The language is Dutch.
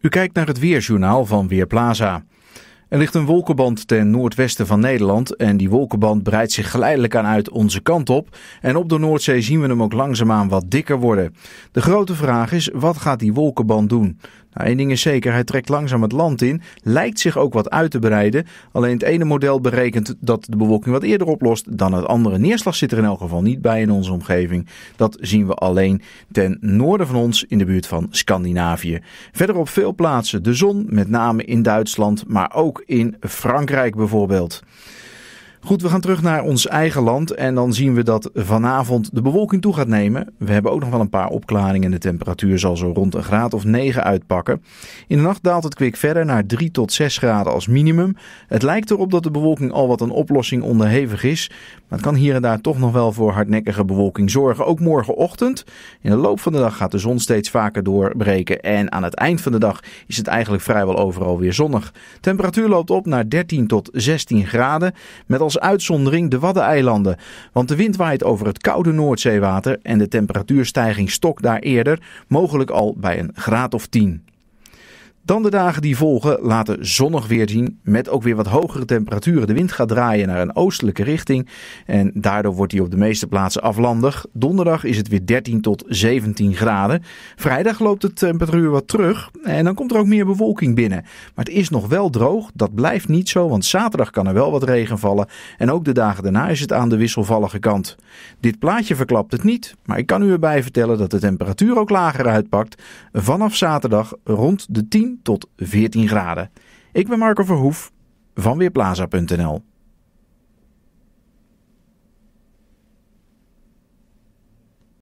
U kijkt naar het Weerjournaal van Weerplaza. Er ligt een wolkenband ten noordwesten van Nederland en die wolkenband breidt zich geleidelijk aan uit onze kant op. En op de Noordzee zien we hem ook langzaamaan wat dikker worden. De grote vraag is, wat gaat die wolkenband doen? Nou, één ding is zeker, hij trekt langzaam het land in, lijkt zich ook wat uit te breiden. Alleen het ene model berekent dat de bewolking wat eerder oplost dan het andere. Neerslag zit er in elk geval niet bij in onze omgeving. Dat zien we alleen ten noorden van ons in de buurt van Scandinavië. Verder op veel plaatsen de zon, met name in Duitsland, maar ook in Frankrijk bijvoorbeeld. Goed, we gaan terug naar ons eigen land en dan zien we dat vanavond de bewolking toe gaat nemen. We hebben ook nog wel een paar opklaringen en de temperatuur zal zo rond een graad of 9 uitpakken. In de nacht daalt het kwik verder naar 3 tot 6 graden als minimum. Het lijkt erop dat de bewolking al wat een oplossing onderhevig is, maar het kan hier en daar toch nog wel voor hardnekkige bewolking zorgen. Ook morgenochtend. In de loop van de dag gaat de zon steeds vaker doorbreken en aan het eind van de dag is het eigenlijk vrijwel overal weer zonnig. Temperatuur loopt op naar 13 tot 16 graden met als uitzondering de Waddeneilanden. Want de wind waait over het koude Noordzeewater en de temperatuurstijging stokt daar eerder, mogelijk al bij een graad of 10. Dan de dagen die volgen laten zonnig weer zien met ook weer wat hogere temperaturen. De wind gaat draaien naar een oostelijke richting en daardoor wordt hij op de meeste plaatsen aflandig. Donderdag is het weer 13 tot 17 graden. Vrijdag loopt de temperatuur wat terug en dan komt er ook meer bewolking binnen. Maar het is nog wel droog, dat blijft niet zo, want zaterdag kan er wel wat regen vallen. En ook de dagen daarna is het aan de wisselvallige kant. Dit plaatje verklapt het niet, maar ik kan u erbij vertellen dat de temperatuur ook lager uitpakt. Vanaf zaterdag rond de 10 tot 14 graden. Ik ben Marco Verhoef van Weerplaza.nl.